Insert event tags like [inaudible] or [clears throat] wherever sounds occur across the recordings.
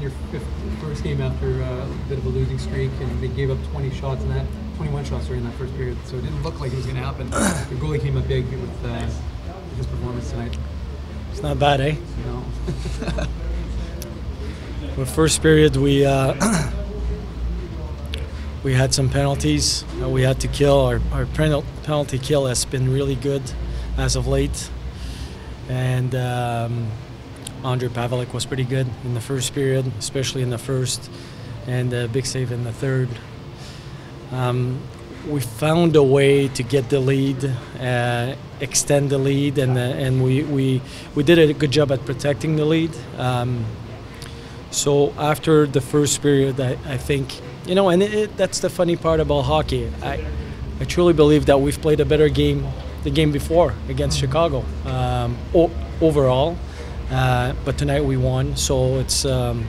your fifth, first game after uh, a bit of a losing streak, and they gave up 20 shots in that, 21 shots during that first period. So it didn't look like it was going to happen. the goalie came up big with uh, his performance tonight. It's not bad, eh? Know. [laughs] The first period, we uh, [clears throat] we had some penalties. We had to kill. Our, our penal- penalty kill has been really good as of late. And um, Andre Pavelec was pretty good in the first period, especially in the first, and a big save in the third. Um, we found a way to get the lead, uh, extend the lead, and uh, and we, we we did a good job at protecting the lead. Um, so after the first period, I, I think you know, and it, it, that's the funny part about hockey. I I truly believe that we've played a better game the game before against Chicago um, overall, uh, but tonight we won. So it's um,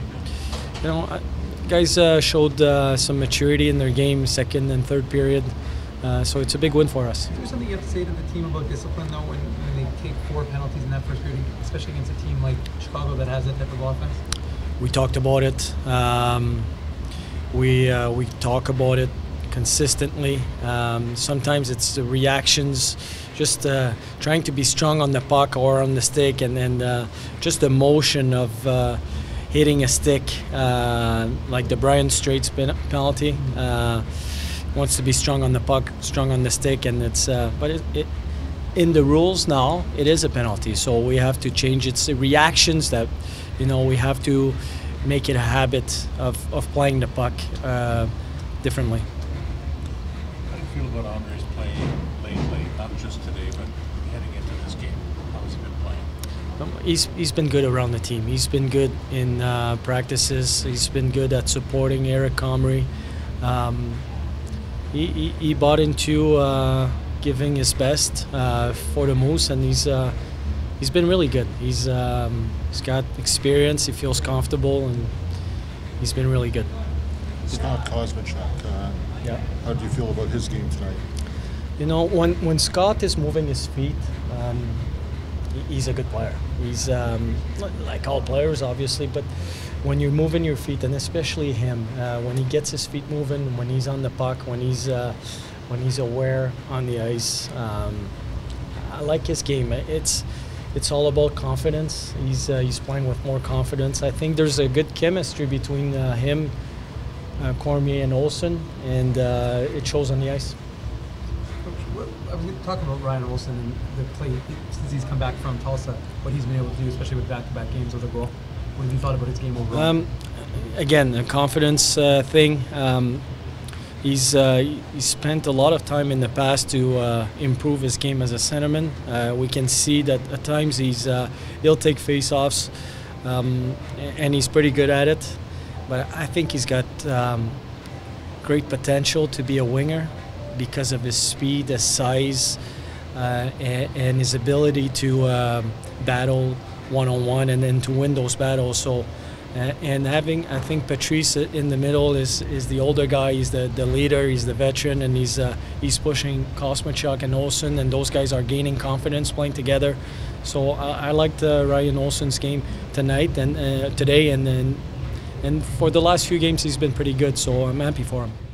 you know, guys uh, showed uh, some maturity in their game second and third period. Uh, so it's a big win for us. Is there something you have to say to the team about discipline, though, when, when they take four penalties in that first period, especially against a team like Chicago that has that type of offense? We talked about it. Um, we uh, we talk about it consistently. Um, sometimes it's the reactions, just uh, trying to be strong on the puck or on the stick, and then uh, just the motion of uh, hitting a stick, uh, like the Brian Strait's penalty. Uh, wants to be strong on the puck, strong on the stick, and it's. Uh, but it, it, in the rules now, it is a penalty, so we have to change its reactions that, you know, we have to make it a habit of, of playing the puck differently. Feel about Andre's play lately? Not just today, but heading into this game. How has he been playing? Um, He's, he's been good around the team. He's been good in uh, practices. He's been good at supporting Eric Comrie. Um, he, he, he bought into uh, giving his best uh, for the Moose, and he's uh, he's been really good. He's um, he's got experience. He feels comfortable, and he's been really good. Scott Kosmachuk, uh, Yeah. how do you feel about his game tonight? You know, when when Scott is moving his feet, um, he's a good player. He's um, like all players, obviously, but when you're moving your feet, and especially him, uh, when he gets his feet moving, when he's on the puck, when he's uh, when he's aware on the ice, um, I like his game. It's it's all about confidence. He's uh, he's playing with more confidence. I think there's a good chemistry between uh, him, uh, Cormier, and Olsen, and uh, it shows on the ice. I was talking about Ryan Olsen and the play since he's come back from Tulsa, what he's been able to do, especially with back-to-back games with a goal. What have you thought about his game overall? Um, again, a confidence uh, thing. Um, he's uh, he spent a lot of time in the past to uh, improve his game as a centerman. Uh, we can see that at times he's uh, he'll take face-offs, um, and he's pretty good at it. But I think he's got um, great potential to be a winger because of his speed, his size, uh, and, and his ability to um, battle one on one and then to win those battles. So, uh, and having I think Patrice in the middle is, is the older guy. He's the, the leader. He's the veteran, and he's uh, he's pushing Kosmachuk and Olsen, and those guys are gaining confidence playing together. So I, I liked uh, Ryan Olsen's game tonight and uh, today, and then and for the last few games he's been pretty good. So I'm happy for him.